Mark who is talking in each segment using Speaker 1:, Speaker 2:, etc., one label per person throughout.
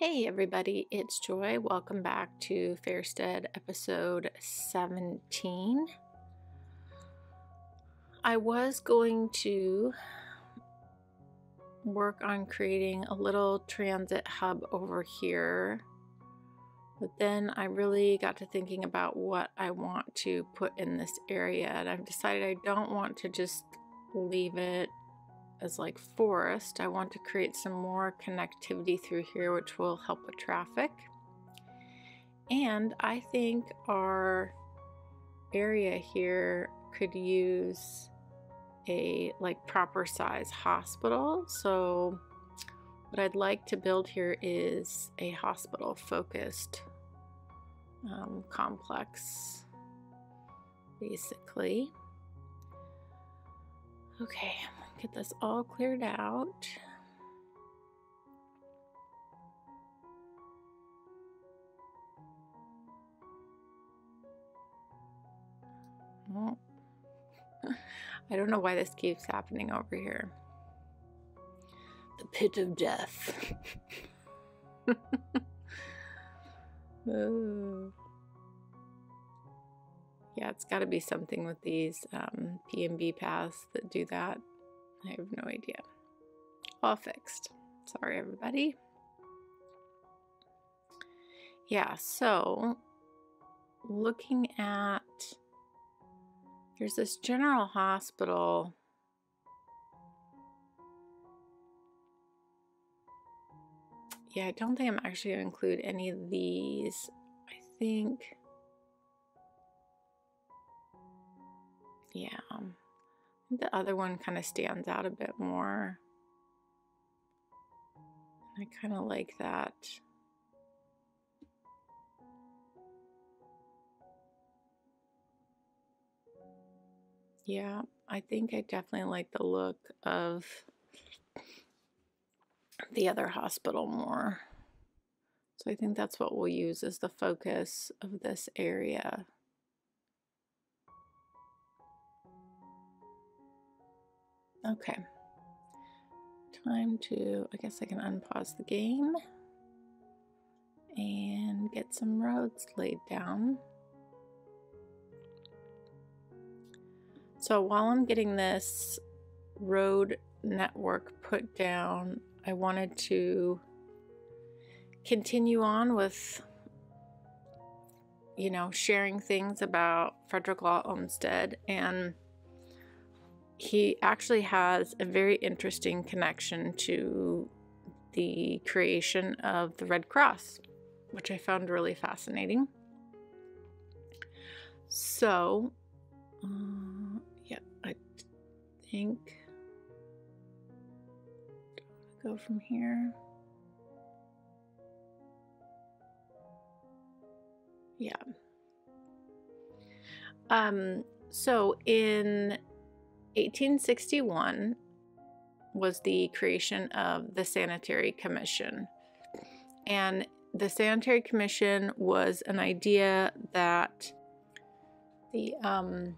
Speaker 1: Hey everybody, it's Joy. Welcome back to Fairsted episode 17. I was going to work on creating a little transit hub over here, but then I really got to thinking about what I want to put in this area, and I've decided I don't want to just leave it as like forest. I want to create some more connectivity through here, which will help with traffic. And I think our area here could use a like proper size hospital. So what I'd like to build here is a hospital focused um, complex, basically. Okay, get this all cleared out. I don't know why this keeps happening over here. The pit of death. oh. Yeah, it's got to be something with these um, PMB paths that do that. I have no idea. All fixed. Sorry, everybody. Yeah, so looking at there's this general hospital. Yeah, I don't think I'm actually going to include any of these. I think. Yeah. The other one kind of stands out a bit more. I kind of like that. Yeah, I think I definitely like the look of the other hospital more. So I think that's what we'll use as the focus of this area. Okay. Time to, I guess I can unpause the game and get some roads laid down. So while I'm getting this road network put down, I wanted to continue on with, you know, sharing things about Frederick Law Olmsted and he actually has a very interesting connection to the creation of the Red Cross, which I found really fascinating. So, uh, yeah, I think go from here. Yeah. Um, so in 1861 was the creation of the Sanitary Commission. And the Sanitary Commission was an idea that the um,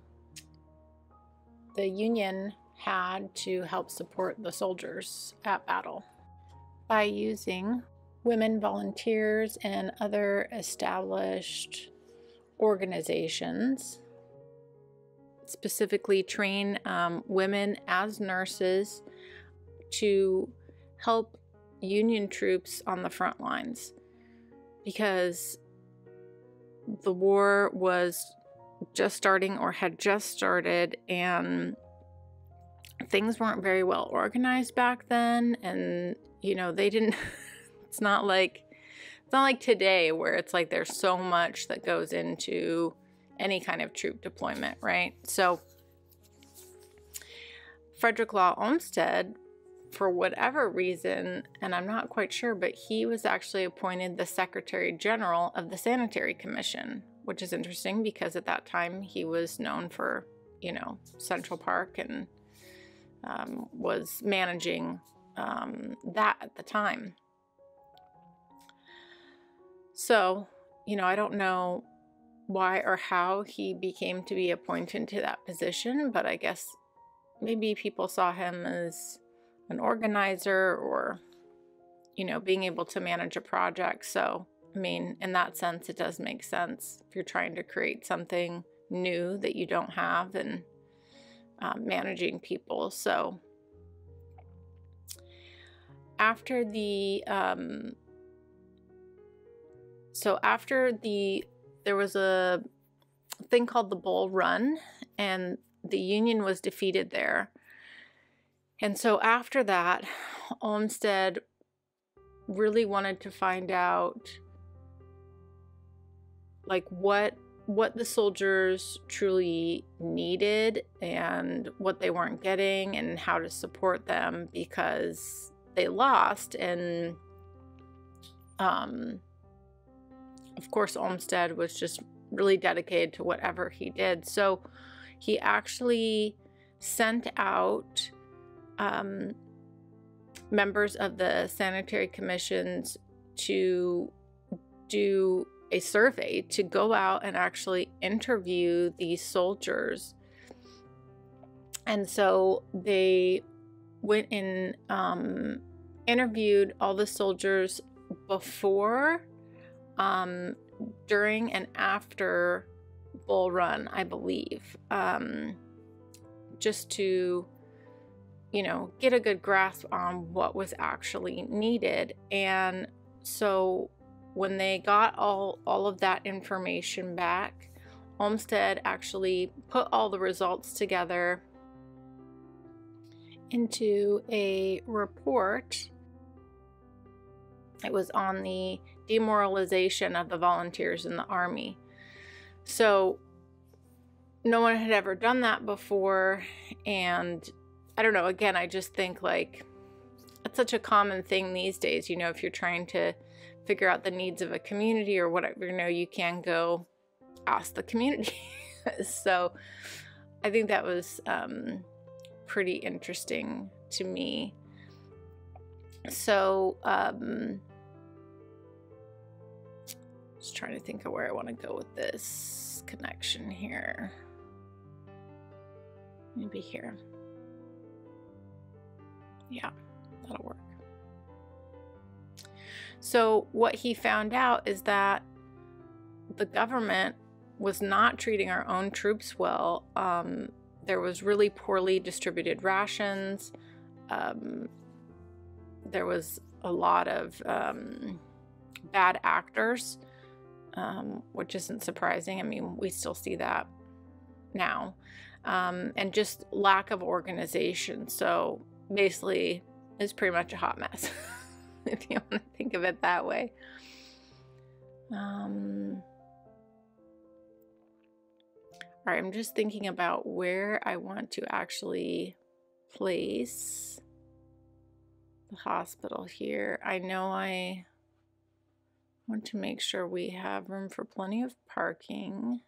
Speaker 1: the Union had to help support the soldiers at battle by using women volunteers and other established organizations specifically train um, women as nurses to help Union troops on the front lines because the war was just starting or had just started and things weren't very well organized back then and you know they didn't it's not like it's not like today where it's like there's so much that goes into any kind of troop deployment, right? So Frederick Law Olmsted, for whatever reason, and I'm not quite sure, but he was actually appointed the Secretary General of the Sanitary Commission, which is interesting because at that time he was known for, you know, Central Park and um, was managing um, that at the time. So, you know, I don't know why or how he became to be appointed to that position, but I guess maybe people saw him as an organizer or, you know, being able to manage a project. So, I mean, in that sense, it does make sense if you're trying to create something new that you don't have and um, managing people. So, after the um, so after the there was a thing called the Bull Run, and the Union was defeated there. And so after that, Olmsted really wanted to find out like what what the soldiers truly needed and what they weren't getting and how to support them because they lost and um of course Olmsted was just really dedicated to whatever he did so he actually sent out um, members of the sanitary commissions to do a survey to go out and actually interview these soldiers. And so they went and um, interviewed all the soldiers before, um, during, and after Bull Run, I believe, um, just to you know, get a good grasp on what was actually needed. And so when they got all, all of that information back, Olmsted actually put all the results together into a report. It was on the demoralization of the volunteers in the army. So no one had ever done that before, and I don't know. Again, I just think like it's such a common thing these days. You know, if you're trying to figure out the needs of a community or whatever, you know, you can go ask the community. so I think that was um, pretty interesting to me. So, um, just trying to think of where I want to go with this connection here. Maybe here. Yeah, that'll work. So, what he found out is that the government was not treating our own troops well. Um, there was really poorly distributed rations. Um, there was a lot of um, bad actors, um, which isn't surprising. I mean, we still see that now. Um, and just lack of organization. So, basically is pretty much a hot mess, if you want to think of it that way. Um, all right, I'm just thinking about where I want to actually place the hospital here. I know I want to make sure we have room for plenty of parking.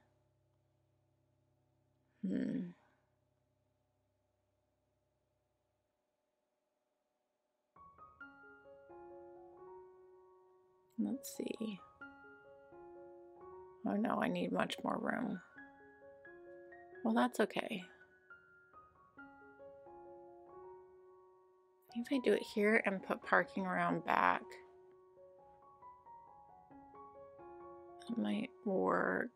Speaker 1: Hmm. Let's see. Oh no, I need much more room. Well, that's okay. If I do it here and put parking around back, it might work.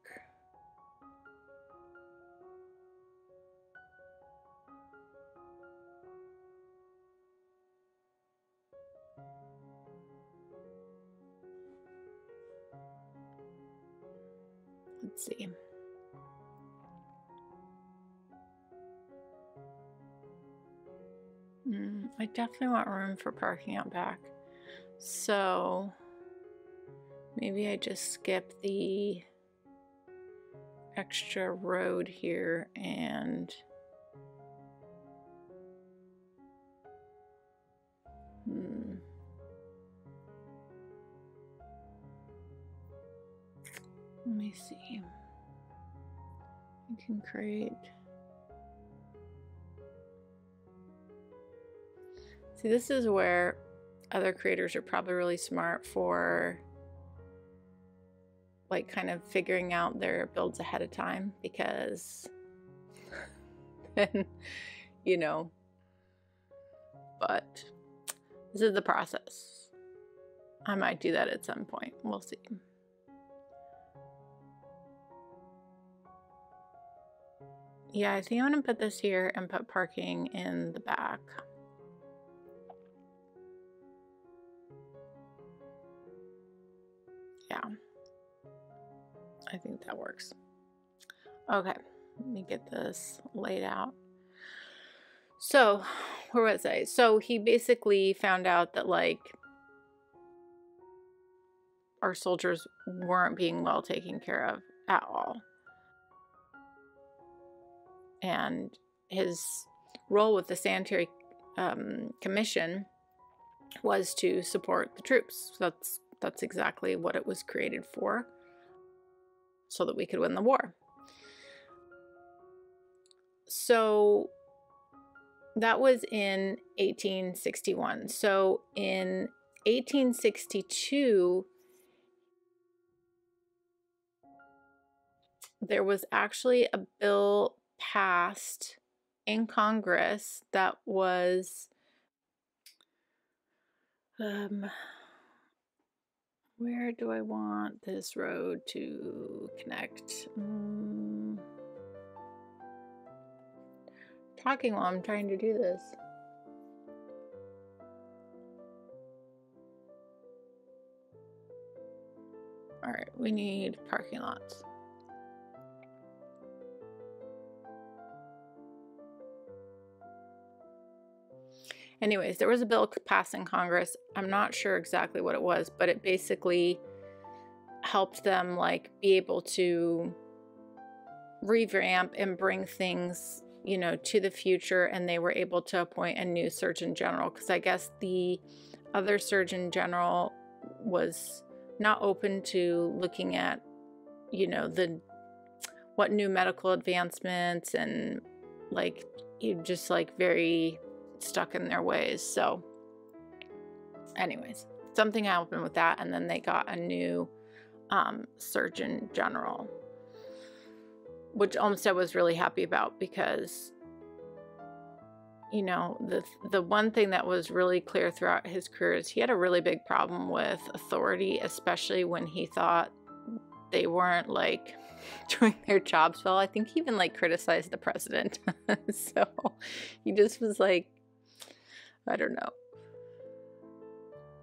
Speaker 1: Let's see. Mm, I definitely want room for parking out back. So maybe I just skip the extra road here and hmm. Let me see. You can create. See, this is where other creators are probably really smart for like kind of figuring out their builds ahead of time because then, you know, but this is the process. I might do that at some point. We'll see. Yeah, I think I'm going to put this here and put parking in the back. Yeah. I think that works. Okay, let me get this laid out. So, where was I? So, he basically found out that, like, our soldiers weren't being well taken care of at all. And his role with the Sanitary um, Commission was to support the troops. That's that's exactly what it was created for, so that we could win the war. So that was in 1861. So in 1862, there was actually a bill passed in Congress that was um where do I want this road to connect? Um, talking while I'm trying to do this. All right, we need parking lots. Anyways, there was a bill passed in Congress. I'm not sure exactly what it was, but it basically helped them like be able to revamp and bring things, you know, to the future and they were able to appoint a new surgeon general because I guess the other surgeon general was not open to looking at, you know, the what new medical advancements and like you just like very stuck in their ways. So, anyways, something happened with that, and then they got a new um, surgeon general, which Olmsted was really happy about because, you know, the the one thing that was really clear throughout his career is he had a really big problem with authority, especially when he thought they weren't like doing their jobs well. I think he even like criticized the president. so he just was like I don't know.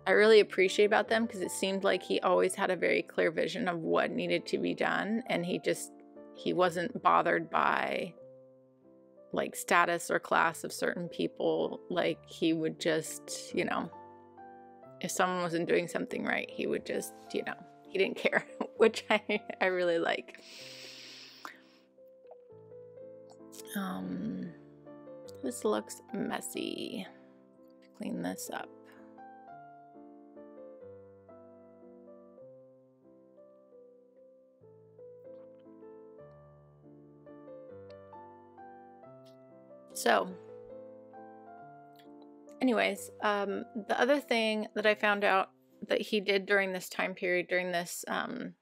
Speaker 1: I really appreciate about them because it seemed like he always had a very clear vision of what needed to be done and he just he wasn't bothered by like status or class of certain people like he would just, you know, if someone wasn't doing something right, he would just, you know, he didn't care, which I I really like. Um this looks messy clean this up. So, anyways, um, the other thing that I found out that he did during this time period, during this um,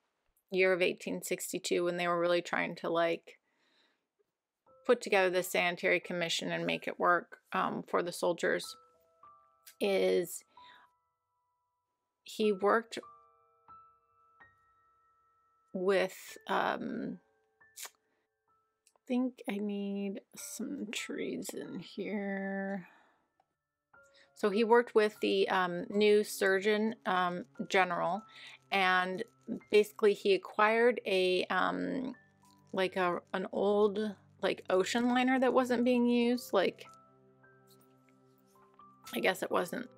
Speaker 1: year of 1862, when they were really trying to like put together the sanitary commission and make it work um, for the soldiers, is he worked with um I think I need some trees in here. So he worked with the um, new Surgeon um, General, and basically he acquired a um, like a an old like ocean liner that wasn't being used, like I guess it wasn't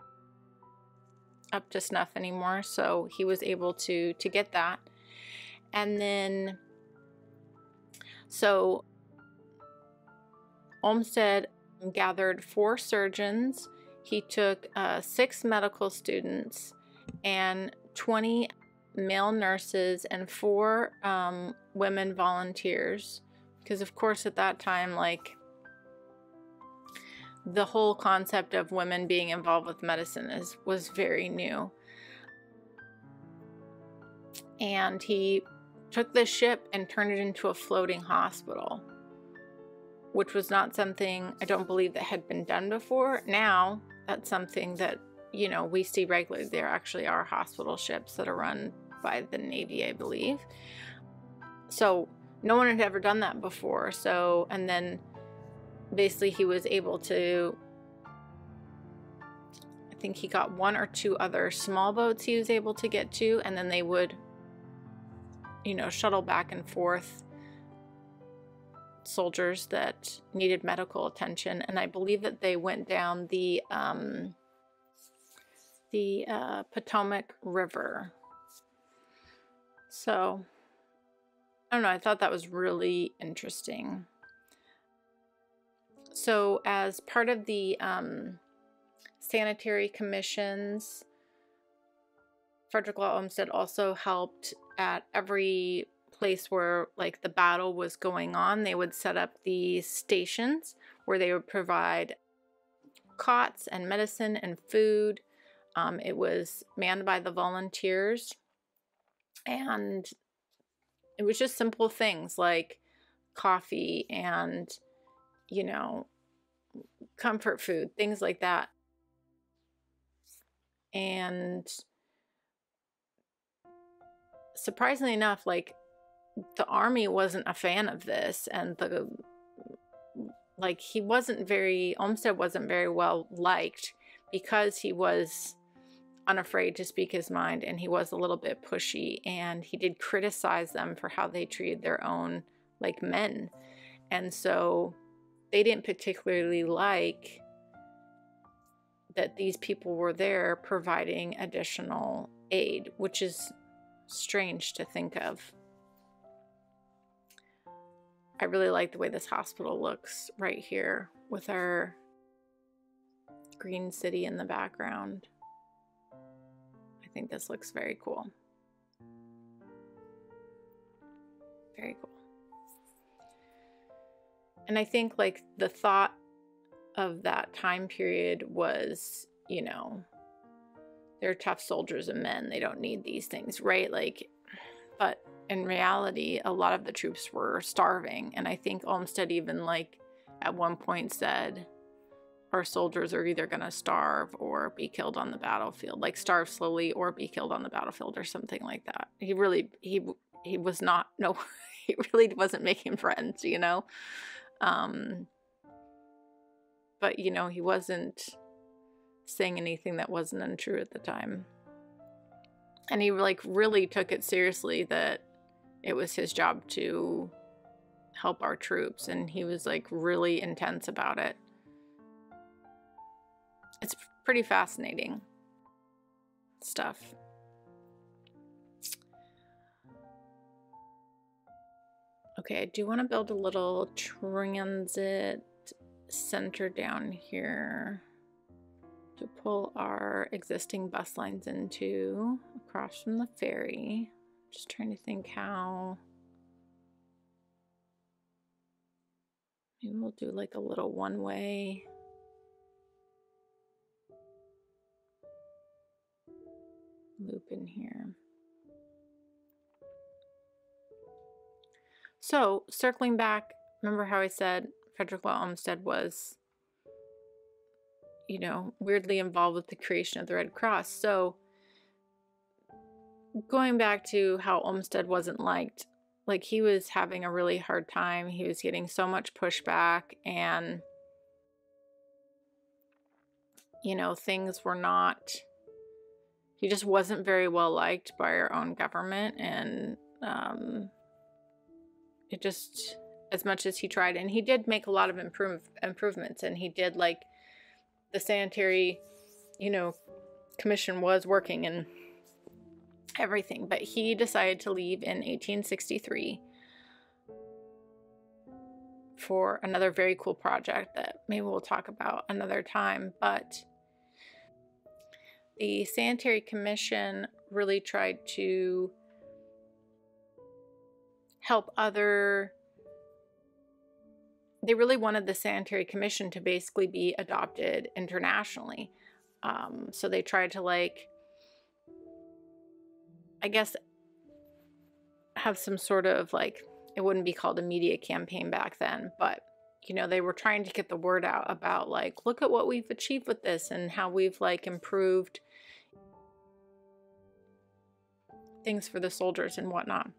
Speaker 1: up to snuff anymore, so he was able to to get that. And then so Olmsted gathered four surgeons. He took uh, six medical students and 20 male nurses and four um, women volunteers. Because, of course, at that time, like, the whole concept of women being involved with medicine is was very new. And he took this ship and turned it into a floating hospital, which was not something I don't believe that had been done before. Now, that's something that you know, we see regularly. There actually are hospital ships that are run by the Navy, I believe. So no one had ever done that before. So, and then basically he was able to, I think he got one or two other small boats he was able to get to, and then they would, you know, shuttle back and forth soldiers that needed medical attention. And I believe that they went down the, um, the uh, Potomac River. So, I don't know, I thought that was really interesting. So, as part of the um, sanitary commissions, Frederick Law Olmsted also helped at every place where like the battle was going on. They would set up these stations where they would provide cots and medicine and food. Um, it was manned by the volunteers, and it was just simple things like coffee and you know comfort food things like that. And surprisingly enough like the army wasn't a fan of this and the like he wasn't very Olmsted wasn't very well liked because he was unafraid to speak his mind and he was a little bit pushy and he did criticize them for how they treated their own like men. And so they didn't particularly like that these people were there providing additional aid which is strange to think of I really like the way this hospital looks right here with our green city in the background I think this looks very cool. Very cool. And I think like the thought of that time period was, you know, they're tough soldiers and men. They don't need these things, right? Like, but in reality, a lot of the troops were starving. And I think Olmsted even like at one point said, our soldiers are either going to starve or be killed on the battlefield like starve slowly or be killed on the battlefield or something like that he really he he was not no he really wasn't making friends you know um but you know he wasn't saying anything that wasn't untrue at the time and he like really took it seriously that it was his job to help our troops and he was like really intense about it it's pretty fascinating stuff. Okay, I do want to build a little transit center down here to pull our existing bus lines into across from the ferry. Just trying to think how. Maybe we'll do like a little one way loop in here. So, circling back, remember how I said Frederick Law Olmsted was, you know, weirdly involved with the creation of the Red Cross. So, going back to how Olmsted wasn't liked, like he was having a really hard time. He was getting so much pushback, and, you know, things were not he just wasn't very well liked by our own government and um, it just as much as he tried and he did make a lot of improve improvements and he did like the sanitary you know commission was working and everything but he decided to leave in 1863 for another very cool project that maybe we'll talk about another time but the Sanitary Commission really tried to help other they really wanted the sanitary commission to basically be adopted internationally um, so they tried to like i guess have some sort of like it wouldn't be called a media campaign back then but you know, they were trying to get the word out about like, look at what we've achieved with this and how we've like improved things for the soldiers and whatnot.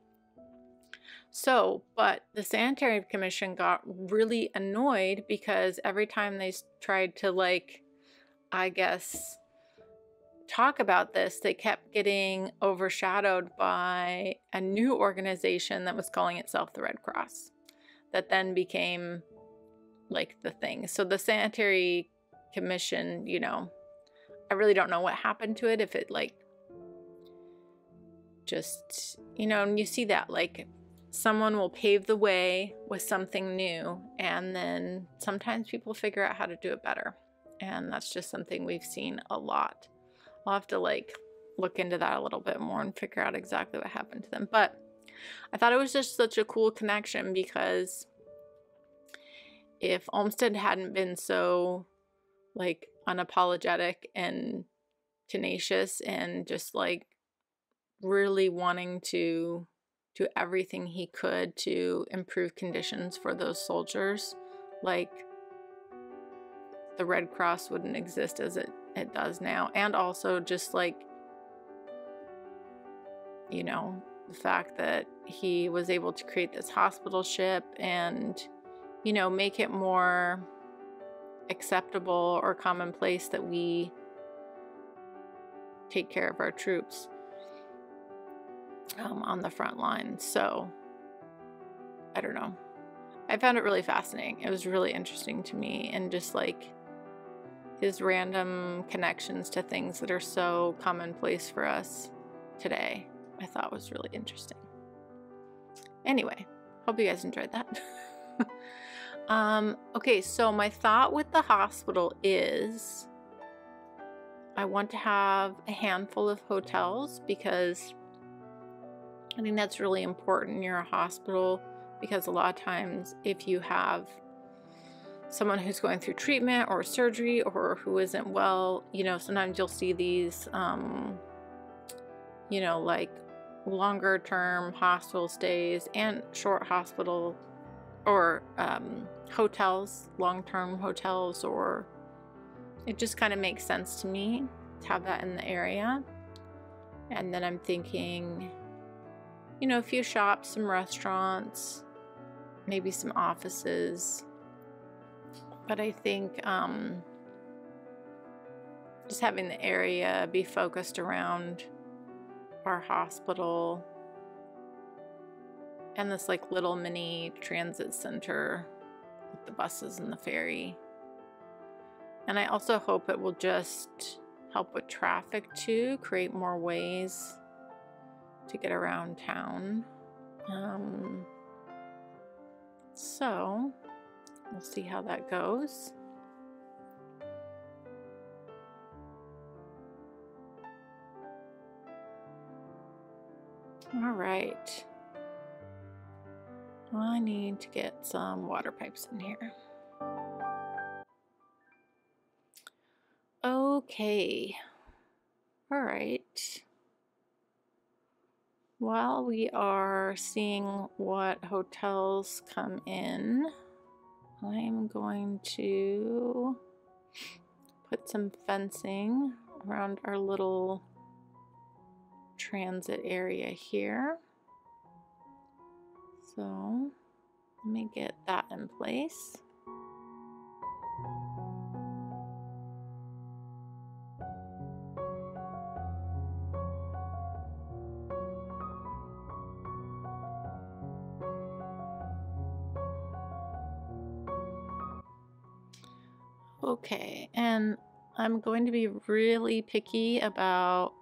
Speaker 1: So, but the Sanitary Commission got really annoyed because every time they tried to, like, I guess, talk about this, they kept getting overshadowed by a new organization that was calling itself the Red Cross, that then became like the thing. So, the Sanitary Commission, you know, I really don't know what happened to it, if it like just, you know, and you see that like someone will pave the way with something new, and then sometimes people figure out how to do it better. And that's just something we've seen a lot. I'll have to like look into that a little bit more and figure out exactly what happened to them. But I thought it was just such a cool connection because if Olmsted hadn't been so like unapologetic and tenacious and just like really wanting to do everything he could to improve conditions for those soldiers. Like the Red Cross wouldn't exist as it, it does now. And also just like, you know, the fact that he was able to create this hospital ship and, you know, make it more acceptable or commonplace that we take care of our troops um, on the front line. So I don't know. I found it really fascinating. It was really interesting to me and just like his random connections to things that are so commonplace for us today. I thought was really interesting. Anyway, hope you guys enjoyed that. um, okay, so my thought with the hospital is I want to have a handful of hotels because I think that's really important near a hospital because a lot of times, if you have someone who's going through treatment or surgery or who isn't well, you know, sometimes you'll see these, um, you know, like longer term hospital stays and short hospital or um, hotels, long term hotels, or it just kind of makes sense to me to have that in the area. And then I'm thinking, you know, a few shops, some restaurants, maybe some offices. But I think um, just having the area be focused around our hospital and this like little mini transit center with the buses and the ferry. And I also hope it will just help with traffic too, create more ways to get around town. Um, so we'll see how that goes. All right. I need to get some water pipes in here. Okay. All right. While we are seeing what hotels come in, I'm going to put some fencing around our little transit area here. So let me get that in place. I'm going to be really picky about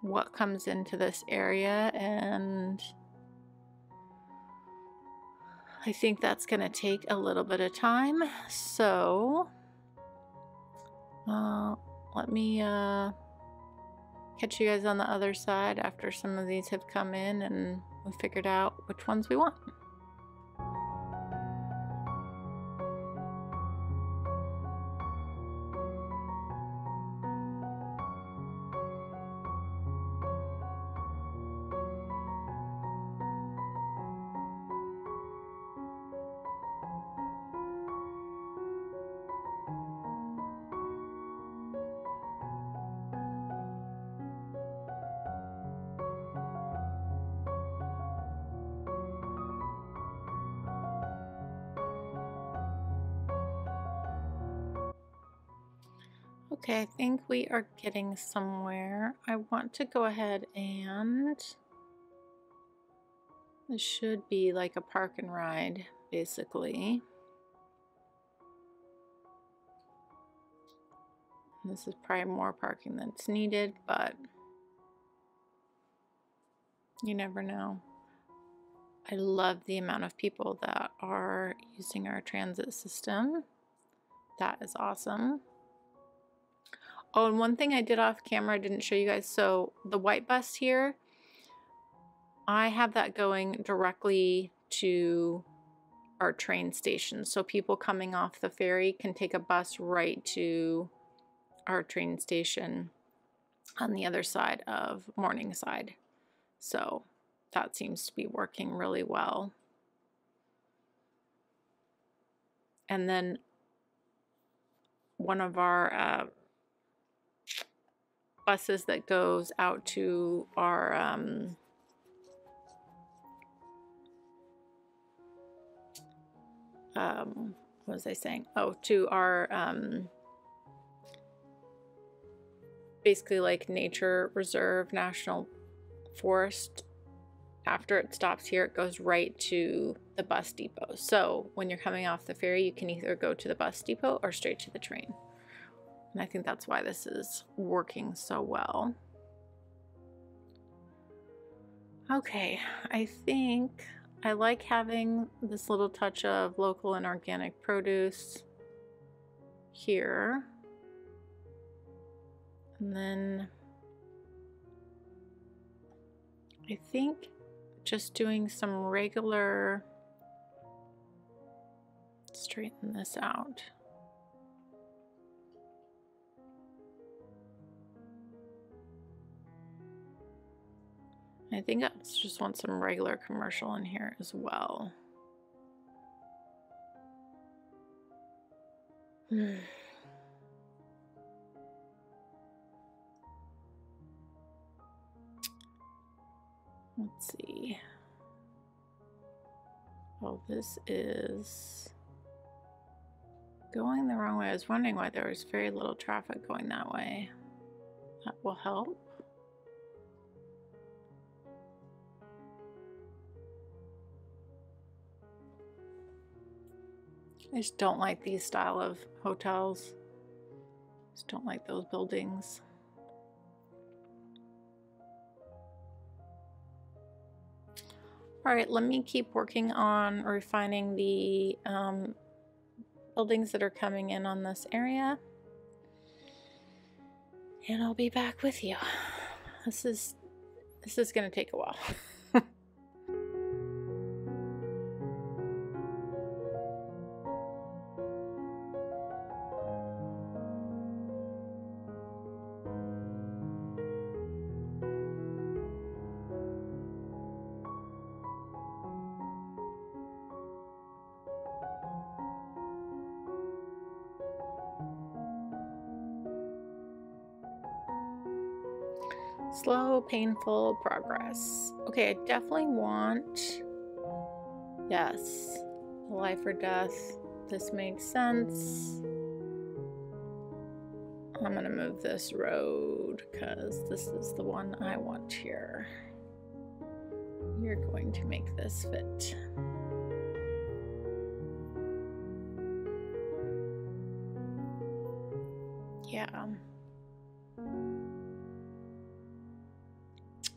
Speaker 1: what comes into this area and I think that's going to take a little bit of time. So uh, let me uh, catch you guys on the other side after some of these have come in and we figured out which ones we want. Okay, I think we are getting somewhere. I want to go ahead and this should be like a park and ride, basically. This is probably more parking that's needed, but you never know. I love the amount of people that are using our transit system. That is awesome. Oh, and one thing I did off camera, I didn't show you guys. So the white bus here, I have that going directly to our train station. So people coming off the ferry can take a bus right to our train station on the other side of Morningside. So that seems to be working really well. And then one of our uh, buses that goes out to our um, um, what was I saying? Oh, to our um, basically like nature reserve, national forest. After it stops here, it goes right to the bus depot. So when you're coming off the ferry, you can either go to the bus depot or straight to the train. And I think that's why this is working so well. Okay, I think I like having this little touch of local and organic produce here. And then I think just doing some regular, straighten this out. I think I just want some regular commercial in here as well. Let's see. Oh, this is going the wrong way. I was wondering why there was very little traffic going that way. That will help. I just don't like these style of hotels. Just don't like those buildings. All right, let me keep working on refining the um, buildings that are coming in on this area. And I'll be back with you. This is this is going to take a while. painful progress. Okay, I definitely want. Yes. Life or death. This makes sense. I'm gonna move this road because this is the one I want here. You're going to make this fit. Yeah.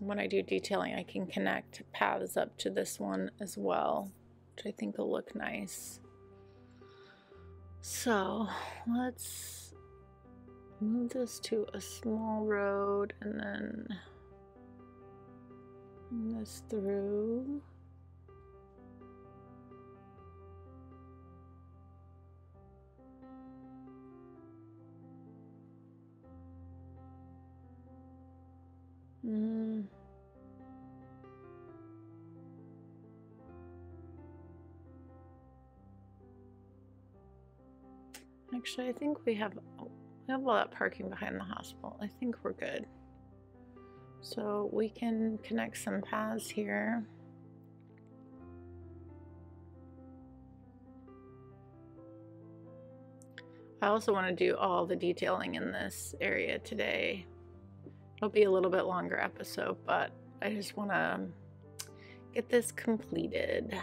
Speaker 1: When I do detailing, I can connect paths up to this one as well, which I think will look nice. So let's move this to a small road and then this through. Mm. Actually, I think we have we have all that parking behind the hospital. I think we're good. So we can connect some paths here. I also want to do all the detailing in this area today. It'll be a little bit longer episode, but I just want to get this completed.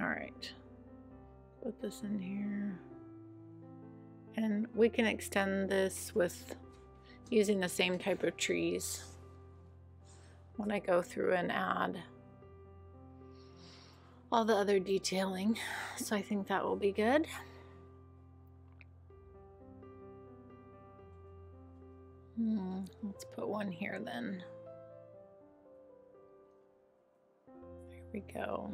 Speaker 1: All right, put this in here. And we can extend this with using the same type of trees when I go through and add all the other detailing. So I think that will be good. Hmm, let's put one here then. There we go.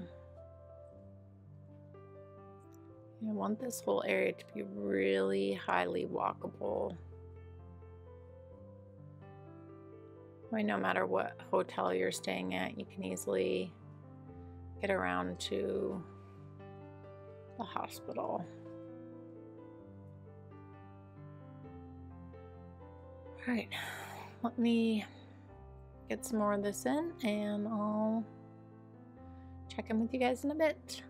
Speaker 1: I want this whole area to be really highly walkable. I mean, no matter what hotel you're staying at, you can easily around to the hospital. All right, let me get some more of this in and I'll check in with you guys in a bit.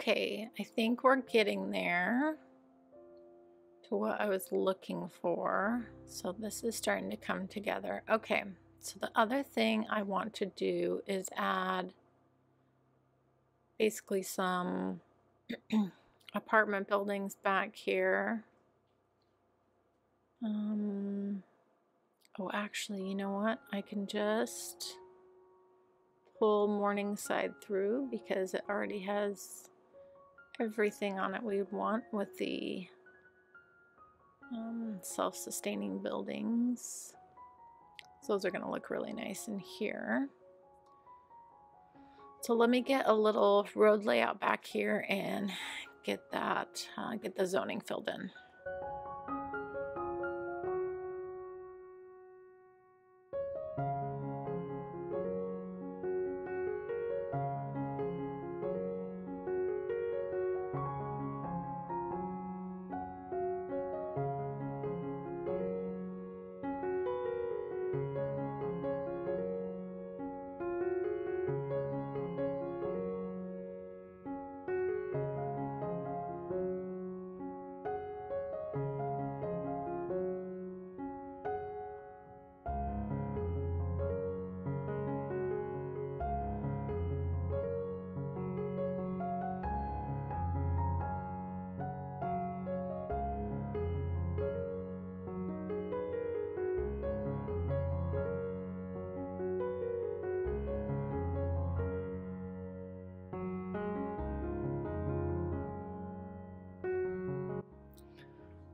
Speaker 1: Okay, I think we're getting there to what I was looking for. So this is starting to come together. Okay, so the other thing I want to do is add basically some apartment buildings back here. Um, oh, actually, you know what? I can just pull Morningside through because it already has everything on it we would want with the um, self-sustaining buildings. So those are going to look really nice in here. So let me get a little road layout back here and get that, uh, get the zoning filled in.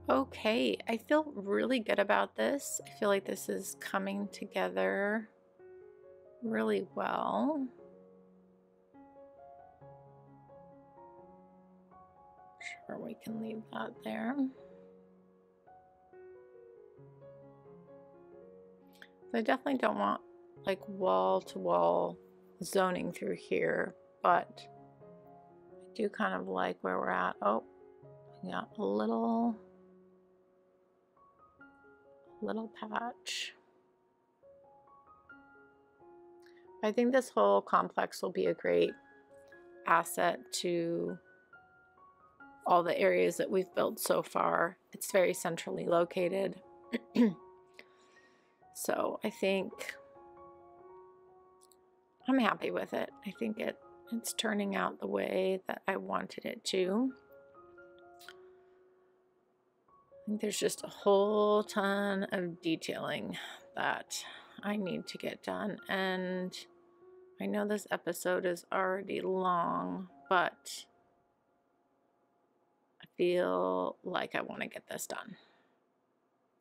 Speaker 1: Okay, I feel really good about this. I feel like this is coming together really well. Sure, we can leave that there. So I definitely don't want like wall to wall zoning through here, but I do kind of like where we're at. Oh, we got a little little patch. I think this whole complex will be a great asset to all the areas that we've built so far. It's very centrally located. so I think I'm happy with it. I think it it's turning out the way that I wanted it to think there's just a whole ton of detailing that I need to get done. And I know this episode is already long, but I feel like I want to get this done.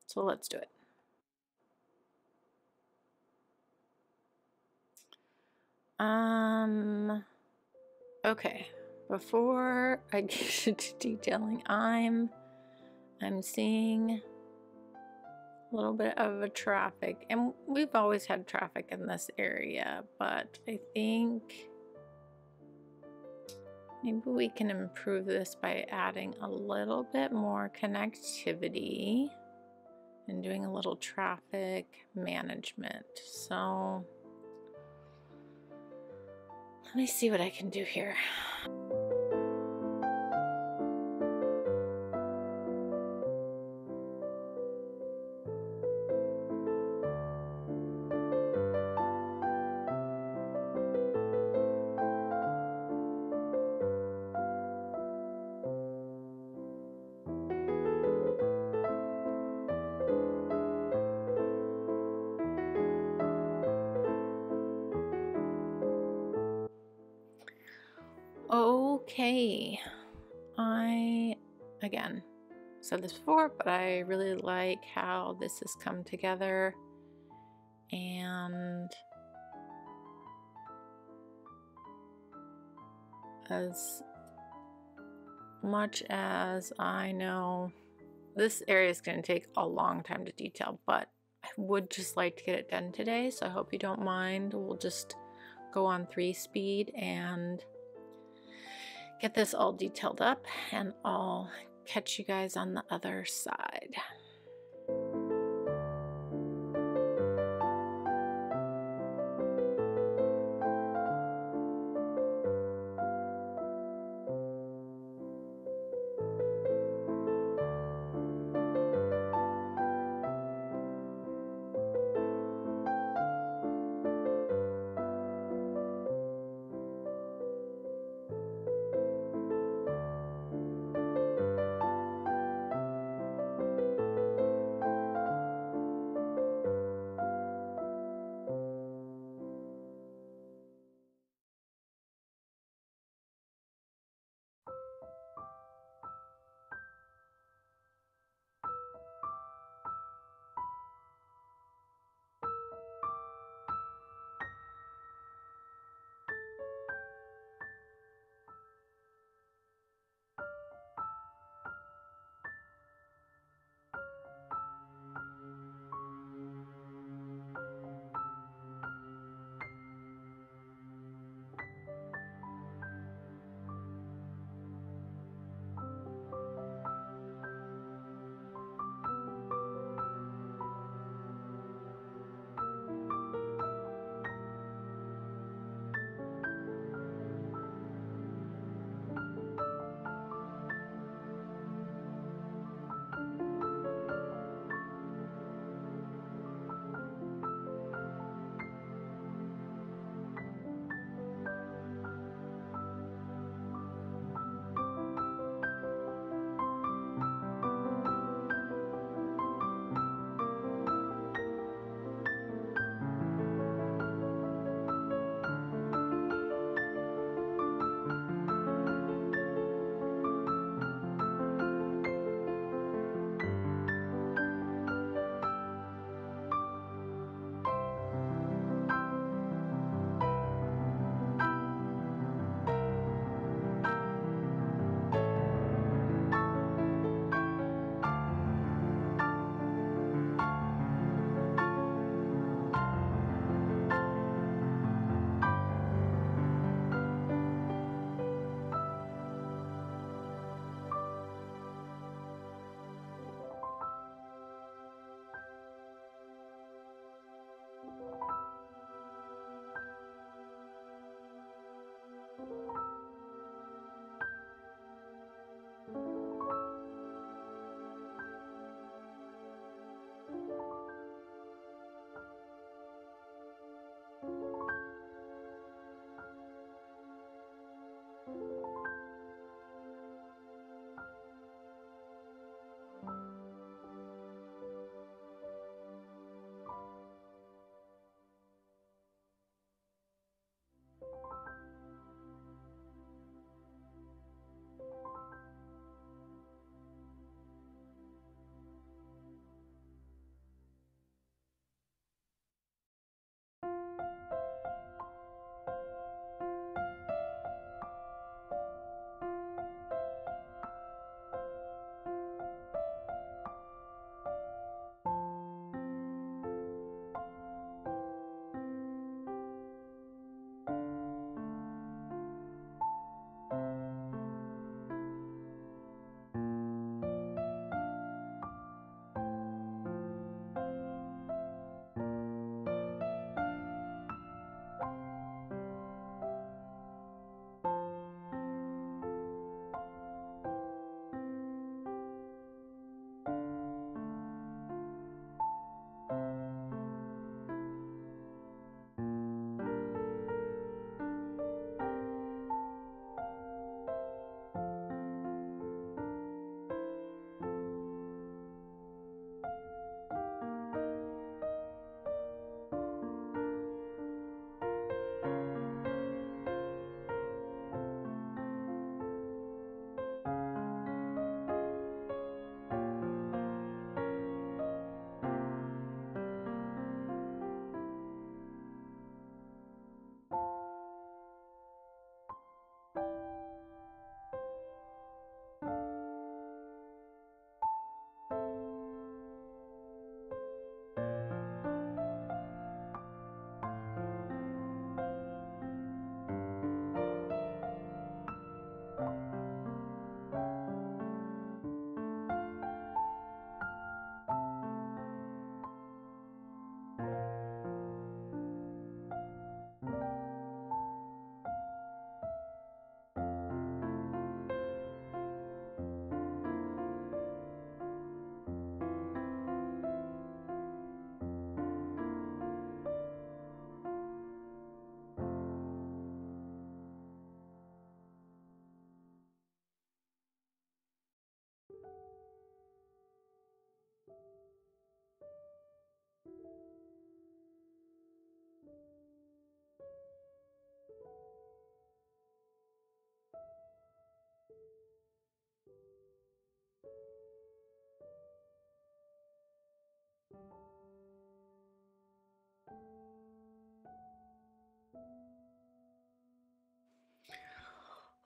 Speaker 1: So let's do it. Um, Okay, before I get into detailing, I'm I'm seeing a little bit of a traffic and we've always had traffic in this area, but I think maybe we can improve this by adding a little bit more connectivity and doing a little traffic management. So let me see what I can do here. Said this before, but I really like how this has come together and as much as I know this area is going to take a long time to detail, but I would just like to get it done today, so I hope you don't mind. We'll just go on three speed and get this all detailed up and I'll catch you guys on the other side.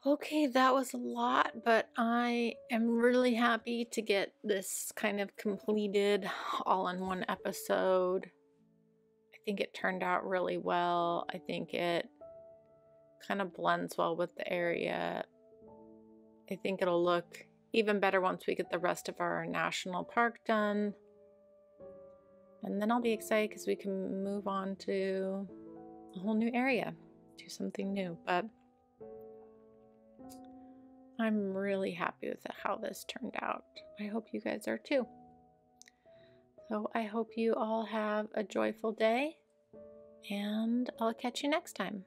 Speaker 1: Okay, that was a lot, but I am really happy to get this kind of completed all in one episode. I think it turned out really well. I think it kind of blends well with the area. I think it'll look even better once we get the rest of our national park done. And then I'll be excited because we can move on to a whole new area, do something new. But I'm really happy with how this turned out. I hope you guys are too. So I hope you all have a joyful day, and I'll catch you next time.